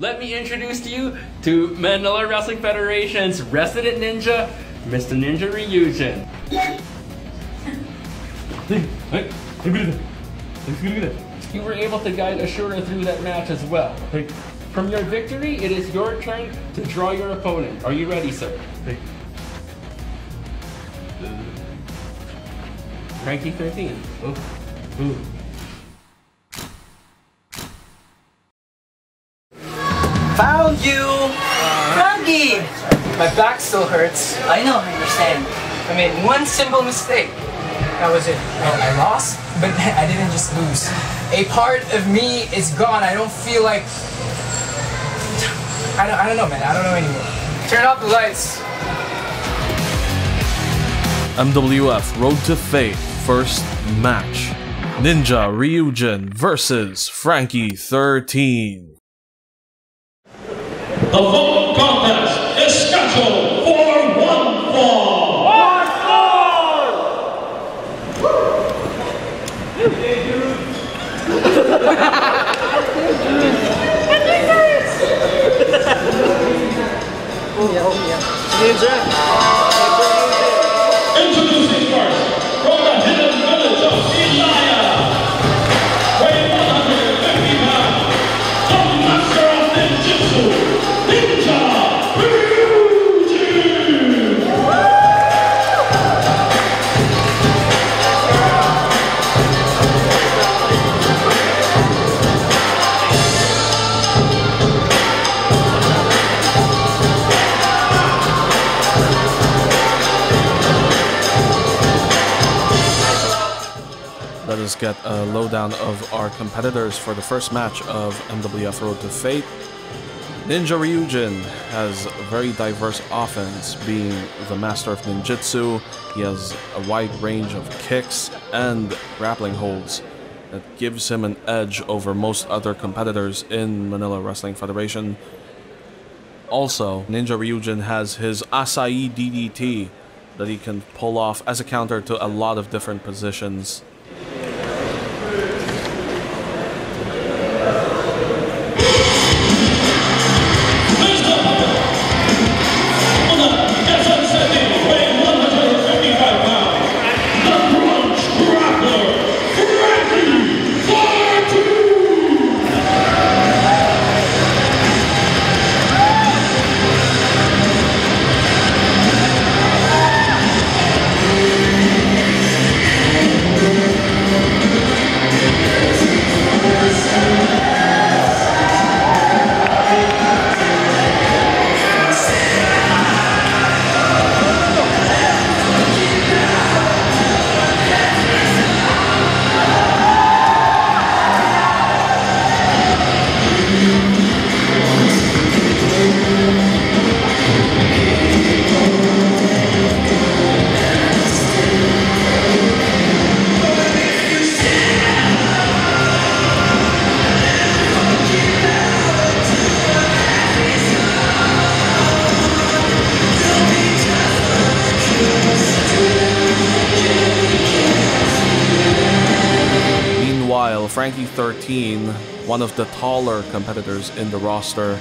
let me introduce you to Manila Wrestling Federation's resident ninja, Mr. Ninja Ryujin. You were able to guide Ashura through that match as well. From your victory, it is your turn to draw your opponent. Are you ready, sir? Frankie 13. Ooh. Ooh. You! Frankie! My back still hurts. I know, I understand. I made one simple mistake. That was it. I, I lost, but I didn't just lose. A part of me is gone. I don't feel like. I don't, I don't know, man. I don't know anymore. Turn off the lights. MWF Road to Fate first match. Ninja Ryujin versus Frankie 13. The following contest get a lowdown of our competitors for the first match of MWF Road to Fate. Ninja Ryujin has a very diverse offense, being the master of ninjutsu. He has a wide range of kicks and grappling holds that gives him an edge over most other competitors in Manila Wrestling Federation. Also, Ninja Ryujin has his Asai DDT that he can pull off as a counter to a lot of different positions. 19, one of the taller competitors in the roster,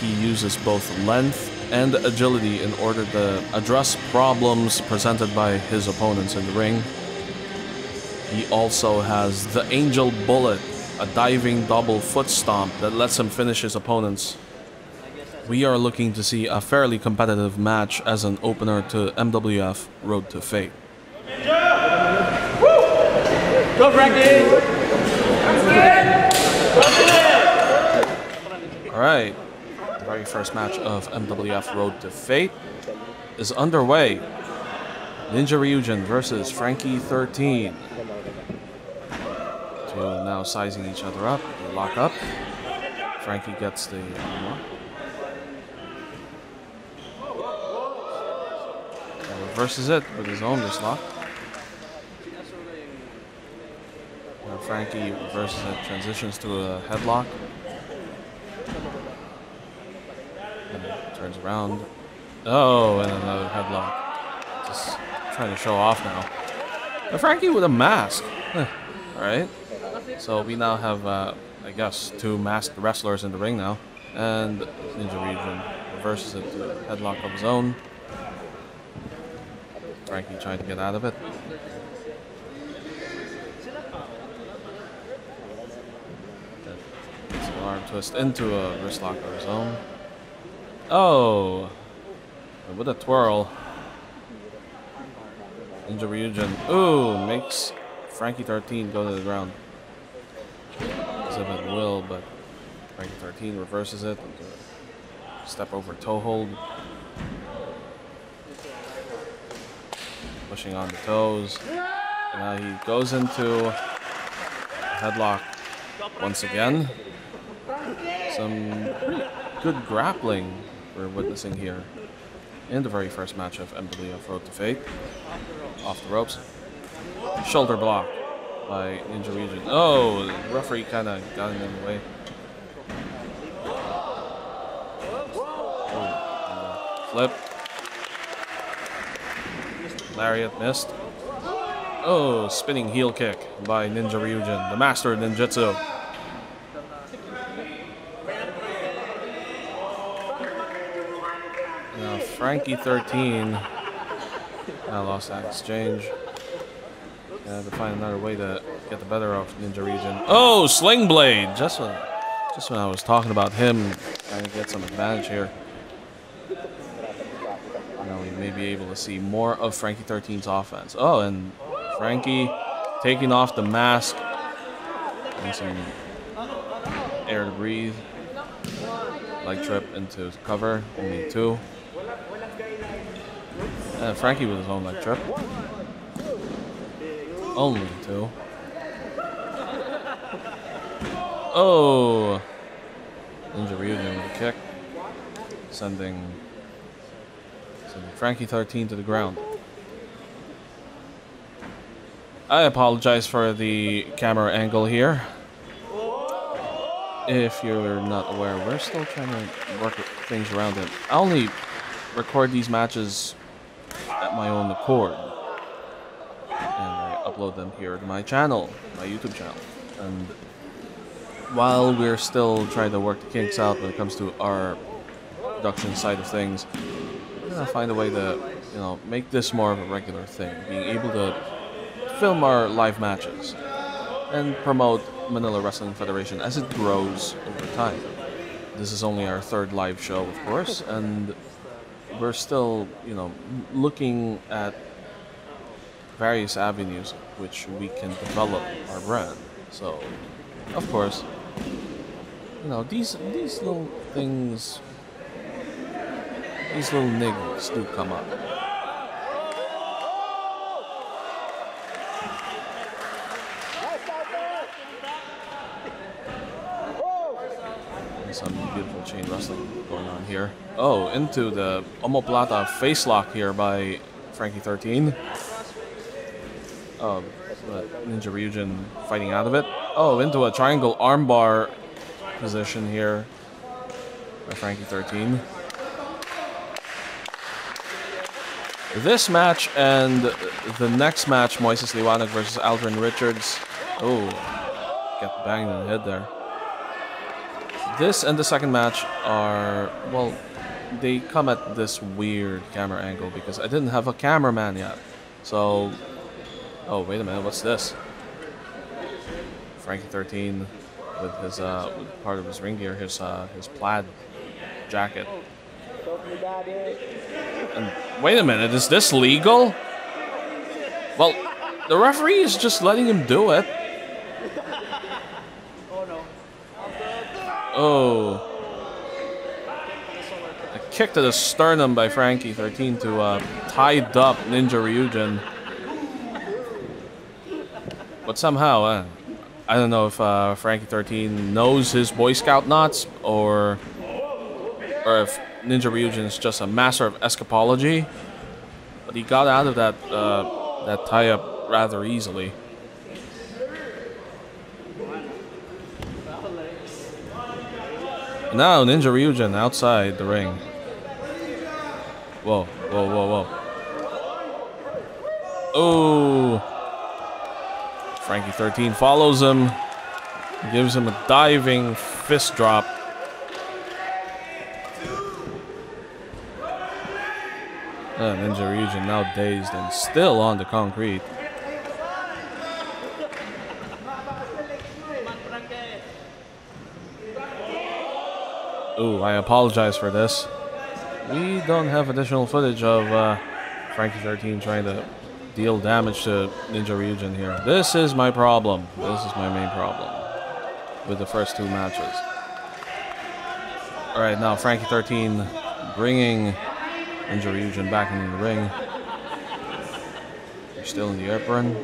he uses both length and agility in order to address problems presented by his opponents in the ring. He also has the Angel Bullet, a diving double foot stomp that lets him finish his opponents. We are looking to see a fairly competitive match as an opener to MWF Road to Fate. Go, Frankie! Alright, the very first match of MWF Road to Fate is underway. Ninja Ryujin versus Frankie 13. Two now sizing each other up. They lock up. Frankie gets the armor. And reverses it with his own wrist lock. Frankie reverses it, transitions to a headlock. Around. Oh, and another headlock. Just trying to show off now. And Frankie with a mask. Alright. So we now have, uh, I guess, two masked wrestlers in the ring now. And Ninja Ryujin reverses it to a headlock of his own. Frankie trying to get out of it. Arm twist into a wrist lock of his own. Oh! With a twirl. Ninja Ryujin. Ooh, makes Frankie 13 go to the ground. As if it will, but Frankie 13 reverses it step over toe hold. Pushing on the toes. And now he goes into headlock once again. Some good grappling we're witnessing here in the very first match of MWF Road to Fate. Off the ropes. Shoulder block by Ninja Ryujin. Oh, the referee kind of got in the way. Flip. Lariat missed. Oh, spinning heel kick by Ninja Ryujin, the master of ninjutsu. Now Frankie 13. I lost that exchange. Yeah, to find another way to get the better of Ninja Ryujin. Oh, Sling Blade! Just when, just when I was talking about him trying to get some advantage here. Now we may be able to see more of Frankie 13's offense. Oh, and Frankie taking off the mask. And some air to breathe. Leg trip into cover, only two. And Frankie with his own leg trip. Only two. Oh! Ninja Ryujin with a kick. Sending, sending Frankie 13 to the ground. I apologize for the camera angle here. If you're not aware, we're still trying to work things around it. I only record these matches at my own accord. And I upload them here to my channel, my YouTube channel. And while we're still trying to work the kinks out when it comes to our production side of things, we're gonna find a way to, you know, make this more of a regular thing. Being able to film our live matches and promote Manila Wrestling Federation as it grows over time. This is only our third live show, of course, and we're still, you know, looking at various avenues which we can develop our brand. So, of course, you know, these these little things, these little niggles do come up. Some beautiful chain wrestling going on here. Oh, into the omoplata face lock here by Frankie 13. Um, oh, but Ninja Ryujin fighting out of it. Oh, into a triangle armbar position here by Frankie 13. This match and the next match, Moises Liwanag versus Aldrin Richards. Oh, got banged in the head there. This and the second match are, well, they come at this weird camera angle because I didn't have a cameraman yet. So, oh, wait a minute, what's this? Frankie 13 with his, uh, part of his ring gear, his, uh, his plaid jacket. And wait a minute, is this legal? Well, the referee is just letting him do it. Oh. A kick to the sternum by Frankie 13 to uh, tied up Ninja Ryujin. But somehow, uh, I don't know if uh, Frankie 13 knows his Boy Scout knots or or if Ninja Ryujin is just a master of escapology. But he got out of that uh, that tie up rather easily. Now, Ninja Ryujin outside the ring. Whoa, whoa, whoa, whoa. Oh. Frankie 13 follows him. Gives him a diving fist drop. Uh, Ninja Ryujin now dazed and still on the concrete. Ooh, I apologize for this. We don't have additional footage of uh, Frankie 13 trying to deal damage to Ninja Ryujin here. This is my problem. This is my main problem with the first two matches. Alright, now Frankie 13 bringing Ninja Ryujin back into the ring. He's still in the apron.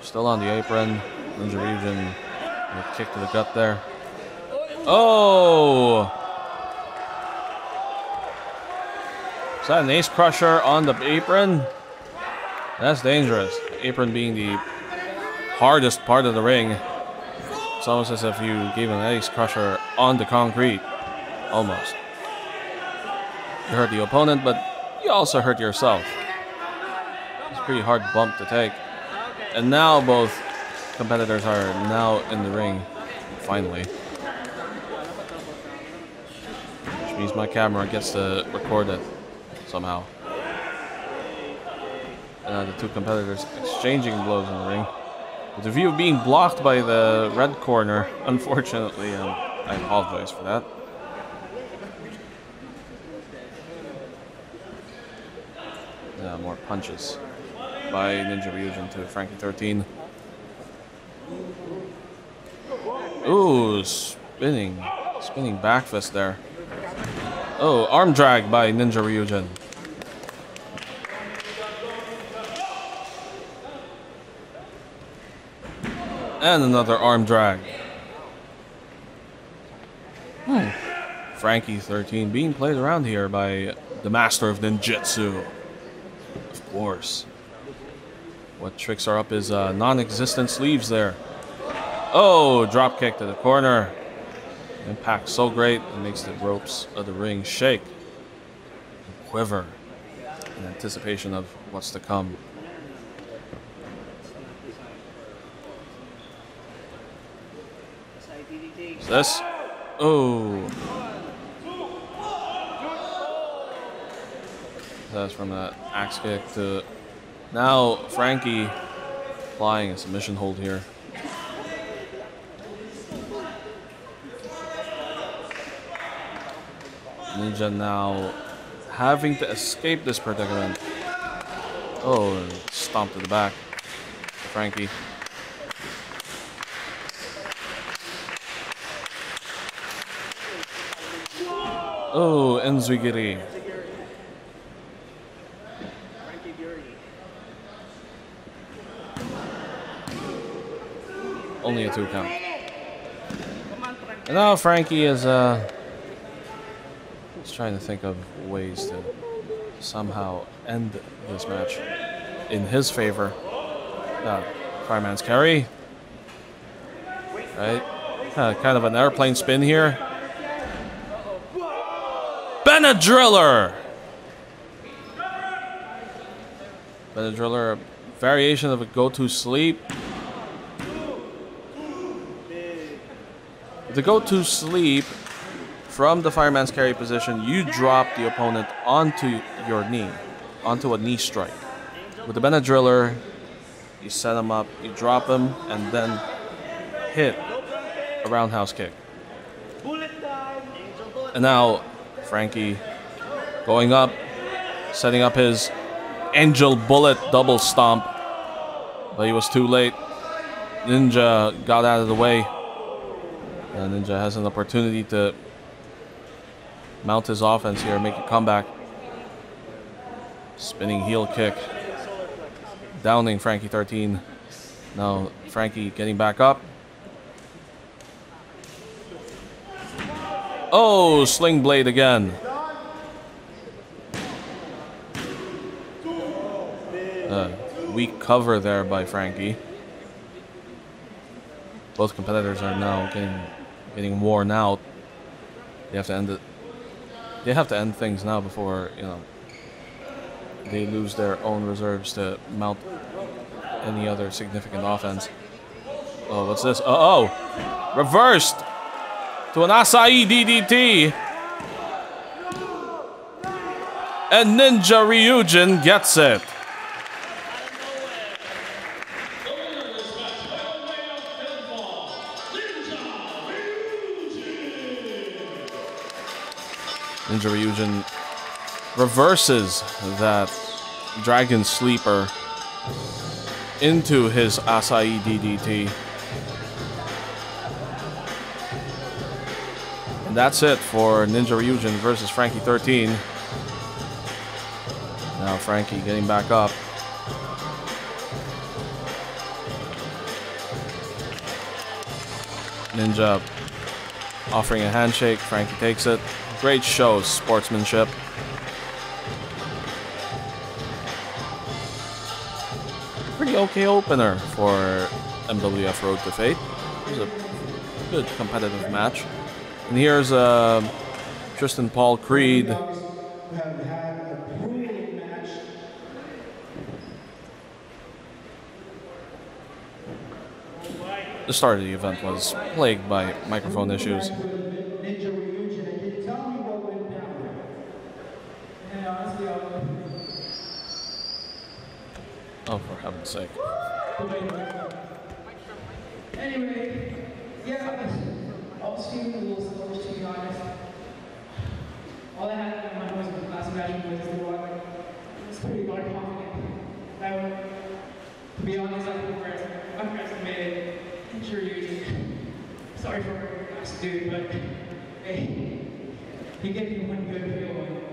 Still on the apron. Ninja Ryujin a kick to the gut there. Oh! Is that an ace crusher on the apron? That's dangerous. Apron being the hardest part of the ring. It's almost as if you gave an ace crusher on the concrete. Almost. You hurt the opponent, but you also hurt yourself. It's a pretty hard bump to take. And now both competitors are now in the ring. Finally. Which means my camera gets to record it somehow. Uh, the two competitors exchanging blows in the ring. With the view of being blocked by the red corner, unfortunately, um, I apologize for that. Yeah, more punches by Ninja Ryujin to Frankie 13. Ooh, spinning, spinning back fist there. Oh, arm drag by Ninja Ryujin. And another arm drag. Hmm. Frankie 13 being played around here by the master of ninjutsu. Of course. What tricks are up his uh, non-existent sleeves there. Oh, drop kick to the corner. Impact so great, it makes the ropes of the ring shake and quiver in anticipation of what's to come. Is this? Oh. That's from that axe kick to now Frankie applying a submission hold here. Ninja now having to escape this predicament. Oh, and stomp to the back. Frankie. Oh, Enzugiri. Only a two count. And now Frankie is uh trying to think of ways to somehow end this match in his favor. Uh, Fireman's carry. Right? Uh, kind of an airplane spin here. Benadriller! Benadriller, a variation of a go-to sleep. The go-to sleep from the fireman's carry position, you drop the opponent onto your knee, onto a knee strike. With the Benadriller, you set him up, you drop him, and then hit a roundhouse kick. And now Frankie going up, setting up his angel bullet double stomp, but he was too late. Ninja got out of the way. And Ninja has an opportunity to mount his offense here, make a comeback. Spinning heel kick. Downing Frankie 13. Now Frankie getting back up. Oh, sling blade again. Uh, weak cover there by Frankie. Both competitors are now getting getting worn out. They have to end it they have to end things now before you know they lose their own reserves to mount any other significant offense. Oh, what's this? Uh oh, reversed to an Asai DDT. And Ninja Ryujin gets it. Ninja Ryujin reverses that Dragon Sleeper into his Asai DDT. And that's it for Ninja Ryujin versus Frankie 13. Now Frankie getting back up. Ninja offering a handshake. Frankie takes it. Great show, sportsmanship. Pretty okay opener for MWF Road to Fate. It was a good competitive match. And here's uh, Tristan Paul Creed. The start of the event was plagued by microphone issues. Ninja Ryujin, and can you tell me what went down? And honestly, I'll Oh, for heaven's sake. Anyway, yeah, I was feeling a little sluggish to be honest. All I had in my mind was the last match was the one. I was pretty not confident. I would, to be honest, I think underestimated injuries. Sorry for what last dude, but hey, he gave me one good feeling.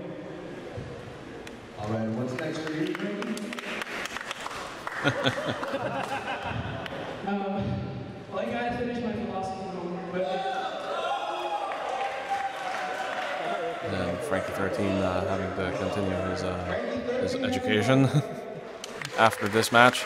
All right, what's next for you, Frankie? Um, I my philosophy. And Frankie 13 uh, having to continue his, uh, his education after this match.